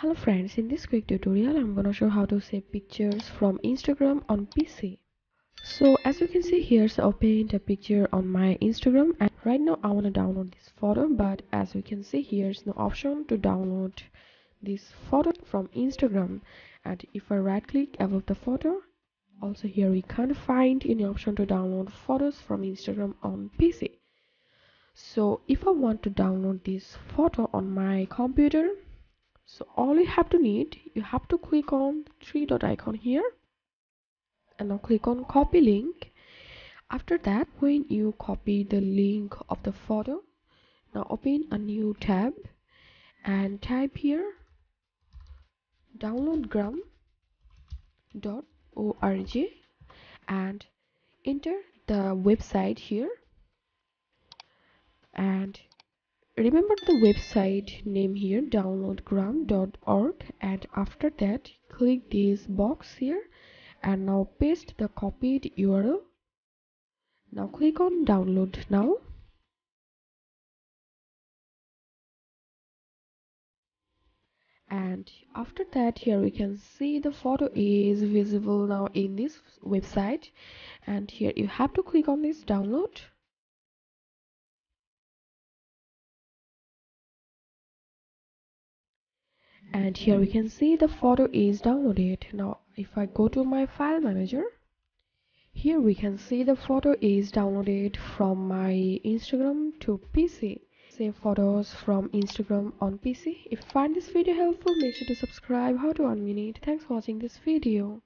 Hello friends, in this quick tutorial I'm gonna show how to save pictures from Instagram on PC. So as you can see here, so I opened a picture on my Instagram and right now I want to download this photo but as you can see here's no option to download this photo from Instagram and if I right click above the photo also here we can't find any option to download photos from Instagram on PC so if I want to download this photo on my computer so all you have to need you have to click on three dot icon here. And now click on copy link. After that when you copy the link of the photo now open a new tab and type here downloadgram.org and enter the website here and remember the website name here downloadgram.org and after that click this box here and now paste the copied url. Now click on download now. And after that here we can see the photo is visible now in this website. And here you have to click on this download and here we can see the photo is downloaded. Now if I go to my file manager here we can see the photo is downloaded from my Instagram to PC save photos from Instagram on PC if you find this video helpful make sure to subscribe. How To 1 Minute thanks for watching this video